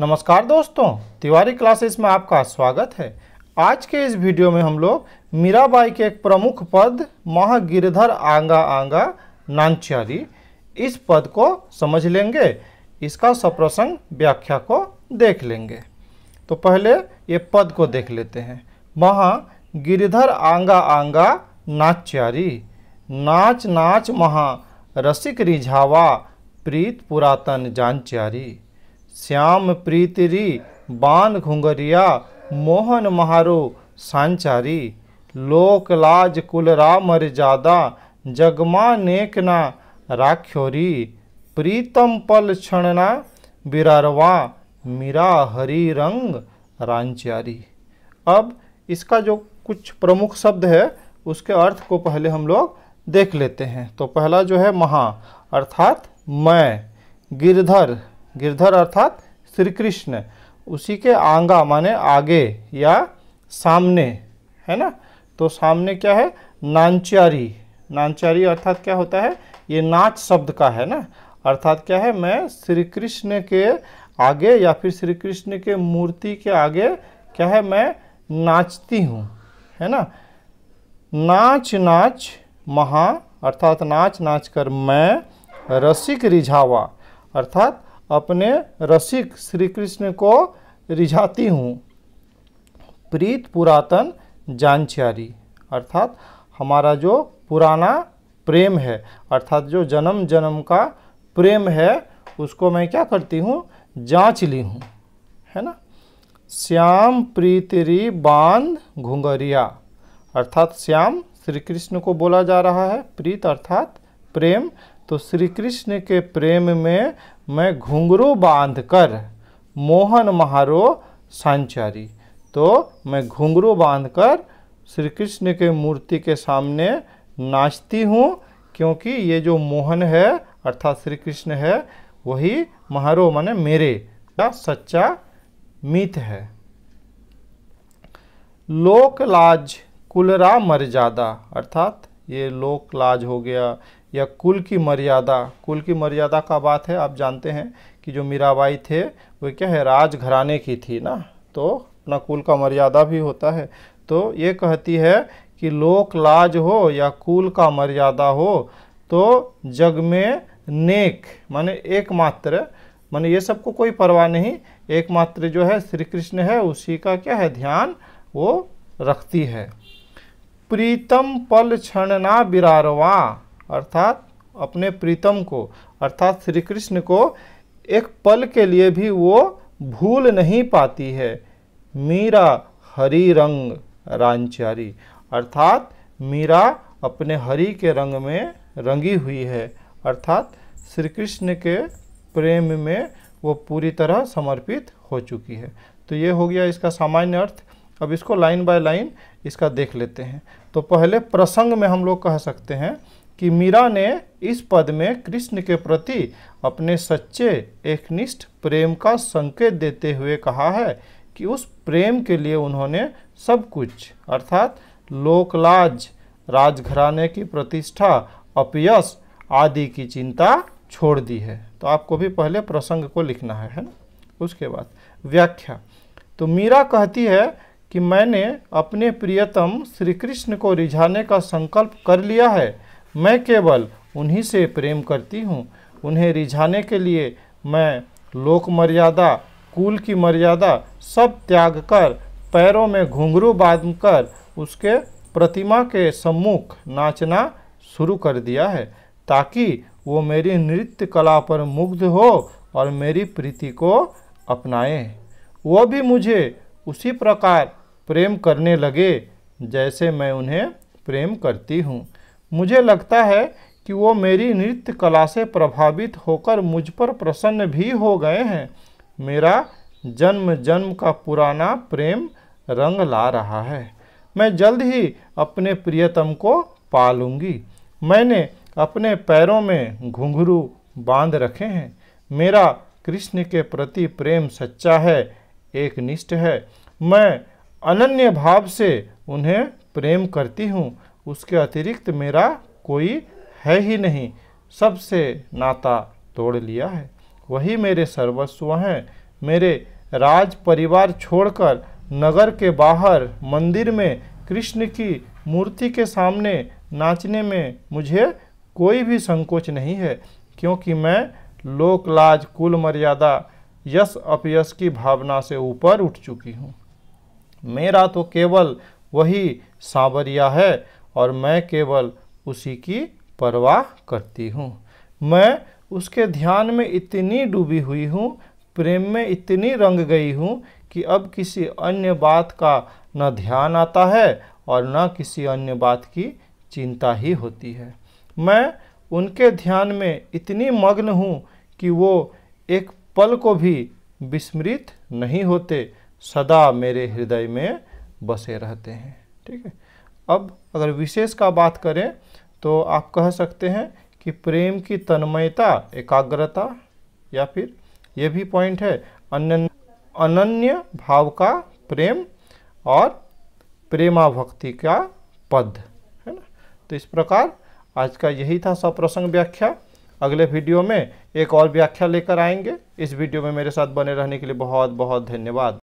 नमस्कार दोस्तों, तिवारी क्लासेस में आपका स्वागत है। आज के इस वीडियो में हम लोग मीराबाई के एक प्रमुख पद, महागिरधर आंगा आंगा नानचारी इस पद को समझ लेंगे। इसका सप्रसंग व्याख्या को देख लेंगे। तो पहले ये पद को देख लेते हैं। महा गिरधर आंगा आंगा नाच्यारी नाच नाच महा रसिक रिझावा, प्रीत पुरातन जानचारी श्याम प्रीतिरी बान घुंगरिया मोहन महारो, सांचारी। लोक लाज कुलरा मर्यादा जगमा नेकना राख्योरी। प्रीतम पल क्षणना बिरारवा, मीरा हरि रंग रांचारी अब इसका जो कुछ प्रमुख शब्द है, उसके अर्थ को पहले हम लोग देख लेते हैं। तो पहला जो है महा, अर्थात मैं, गिरधर। गिरधर अर्थात श्री कृष्ण उसी के आंगा माने आगे या सामने, है ना? तो सामने क्या है? नानचारी नानचारी अर्थात क्या होता है? ये नाच शब्द का है ना? अर्थात क्या है? मैं श्री कृष्ण के आगे या फिर श्री कृष्ण के मूर्ति के आगे क्या है? मैं नाचती हूँ, है ना? नाच नाच, महा, अर्थात नाच नाच कर मैं रसिक रिझावा, अर्थात अपने रसिक श्री कृष्ण को रिझाती हूँ। प्रीत पुरातन जानचारी अर्थात हमारा जो पुराना प्रेम है, अर्थात जो जन्म जन्म का प्रेम है, उसको मैं क्या करती हूँ? जाँच ली हूँ। है ना? श्याम प्रीतिरी बाँध घुंगरिया अर्थात श्याम श्री कृष्ण को बोला जा रहा है, प्रीत अर्थात प्रेम। तो श्री कृष्ण के प्रेम में मैं घुंघरू बाँध कर मोहन महारो संचारी। तो मैं घुंघरू बांधकर श्री कृष्ण के मूर्ति के सामने नाचती हूँ, क्योंकि ये जो मोहन है, अर्थात श्री कृष्ण है, वही महारो माने मेरे का सच्चा मित है। लोकलाज कुलरा मर्यादा अर्थात ये लोक लाज हो गया या कुल की मर्यादा, कुल की मर्यादा का बात है, आप जानते हैं कि जो मीराबाई थे, वो क्या है राजघराने की थी ना? तो अपना कुल का मर्यादा भी होता है। तो ये कहती है कि लोक लाज हो या कुल का मर्यादा हो तो जग में नेक, माने एकमात्र, माने ये सबको कोई परवाह नहीं, एकमात्र जो है श्री कृष्ण है, उसी का क्या है, ध्यान वो रखती है। प्रीतम पल क्षण ना बिरारवा। अर्थात अपने प्रीतम को, अर्थात श्री कृष्ण को एक पल के लिए भी वो भूल नहीं पाती है। मीरा हरी रंग रांचारी। अर्थात मीरा अपने हरि के रंग में रंगी हुई है। अर्थात श्री कृष्ण के प्रेम में वो पूरी तरह समर्पित हो चुकी है। तो ये हो गया इसका सामान्य अर्थ। अब इसको लाइन बाय लाइन इसका देख लेते हैं। तो पहले प्रसंग में हम लोग कह सकते हैं कि मीरा ने इस पद में कृष्ण के प्रति अपने सच्चे, एकनिष्ठ प्रेम का संकेत देते हुए कहा है कि उस प्रेम के लिए उन्होंने सब कुछ, अर्थात लोकलाज, राजघराने की प्रतिष्ठा, अपयस आदि की चिंता छोड़ दी है। तो आपको भी पहले प्रसंग को लिखना है है ना? उसके बाद व्याख्या। तो मीरा कहती है कि मैंने अपने प्रियतम श्री कृष्ण को रिझाने का संकल्प कर लिया है। मैं केवल उन्हीं से प्रेम करती हूँ। उन्हें रिझाने के लिए मैं लोक मर्यादा कुल की मर्यादा सब त्याग कर, पैरों में घुंघरू बाँध कर उसके प्रतिमा के सम्मुख नाचना शुरू कर दिया है, ताकि वो मेरी नृत्य कला पर मुग्ध हो और मेरी प्रीति को अपनाए। वो भी मुझे उसी प्रकार प्रेम करने लगे जैसे मैं उन्हें प्रेम करती हूँ। मुझे लगता है कि वो मेरी नृत्य कला से प्रभावित होकर मुझ पर प्रसन्न भी हो गए हैं। मेरा जन्म जन्म का पुराना प्रेम रंग ला रहा है। मैं जल्द ही अपने प्रियतम को पालूँगी। मैंने अपने पैरों में घुंघरू बाँध रखे हैं। मेरा कृष्ण के प्रति प्रेम सच्चा है, एक निष्ठ है। मैं अनन्य भाव से उन्हें प्रेम करती हूँ। उसके अतिरिक्त मेरा कोई है ही नहीं। सबसे नाता तोड़ लिया है। वही मेरे सर्वस्व हैं। मेरे राज परिवार छोड़कर नगर के बाहर मंदिर में कृष्ण की मूर्ति के सामने नाचने में मुझे कोई भी संकोच नहीं है, क्योंकि मैं लोकलाज कुल मर्यादा यश अपयश की भावना से ऊपर उठ चुकी हूँ। मेरा तो केवल वही सांवरिया है और मैं केवल उसी की परवाह करती हूँ। मैं उसके ध्यान में इतनी डूबी हुई हूँ, प्रेम में इतनी रंग गई हूँ कि अब किसी अन्य बात का न ध्यान आता है और न किसी अन्य बात की चिंता ही होती है। मैं उनके ध्यान में इतनी मग्न हूँ कि वो एक पल को भी विस्मृत नहीं होते सदा मेरे हृदय में बसे रहते हैं। ठीक है? अब अगर विशेष का बात करें तो आप कह सकते हैं कि प्रेम की तन्मयता, एकाग्रता, या फिर ये भी पॉइंट है अन्य अनन्य भाव का प्रेम और प्रेमा भक्ति का पद, है ना? तो इस प्रकार आज का यही था सप्रसंग व्याख्या। अगले वीडियो में एक और व्याख्या लेकर आएँगे। इस वीडियो में मेरे साथ बने रहने के लिए बहुत बहुत धन्यवाद।